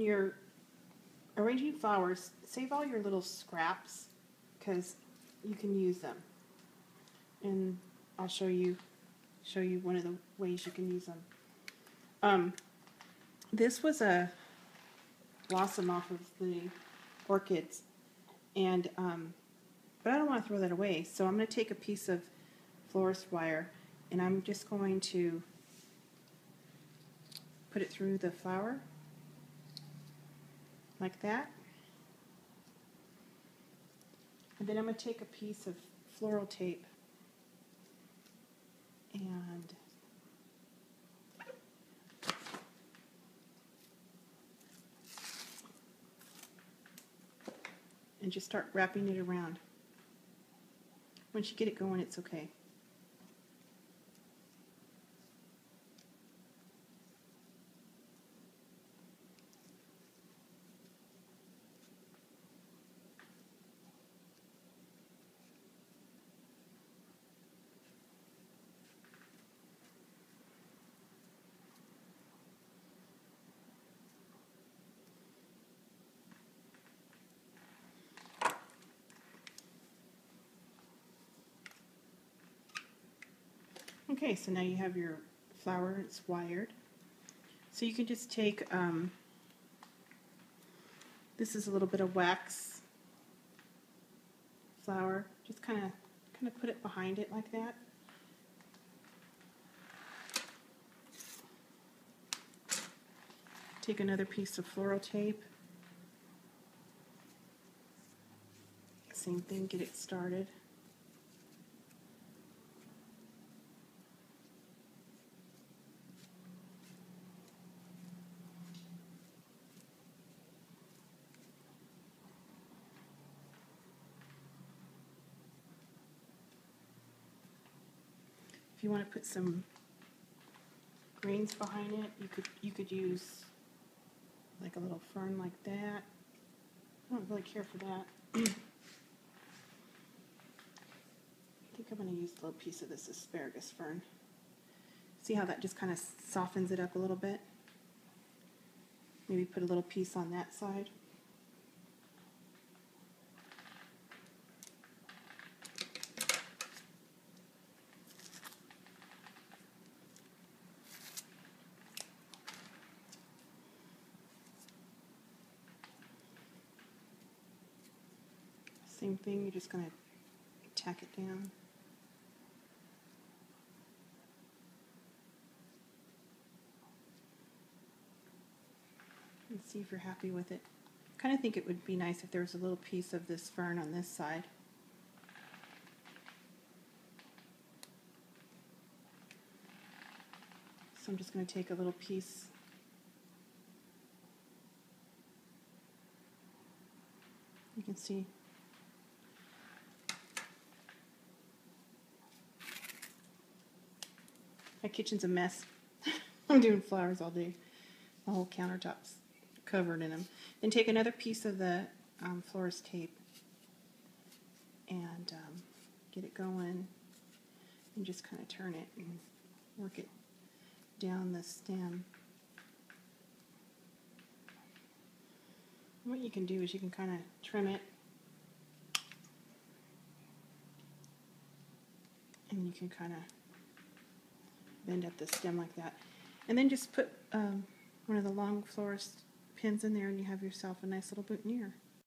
you're arranging flowers, save all your little scraps because you can use them. And I'll show you show you one of the ways you can use them. Um, this was a blossom off of the orchids, and um, but I don't want to throw that away. So I'm going to take a piece of florist wire, and I'm just going to put it through the flower like that. And then I'm going to take a piece of floral tape and and just start wrapping it around. Once you get it going, it's okay. Okay, so now you have your flower, it's wired. So you can just take, um, this is a little bit of wax flower, just kind of kind of put it behind it like that. Take another piece of floral tape. Same thing, get it started. If you want to put some greens behind it, you could you could use like a little fern like that. I don't really care for that. I think I'm going to use a little piece of this asparagus fern. See how that just kind of softens it up a little bit? Maybe put a little piece on that side. Same thing, you're just going to tack it down. And see if you're happy with it. kind of think it would be nice if there was a little piece of this fern on this side. So I'm just going to take a little piece you can see My kitchen's a mess. I'm doing flowers all day. My whole countertop's covered in them. Then take another piece of the um, florist tape and um, get it going and just kind of turn it and work it down the stem. What you can do is you can kind of trim it and you can kind of bend up the stem like that. And then just put um, one of the long florist pins in there and you have yourself a nice little boutonniere.